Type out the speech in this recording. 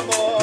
amor.